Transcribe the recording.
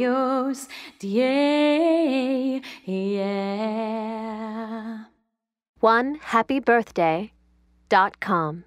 yours. Yeah, yeah. One happy birthday dot com.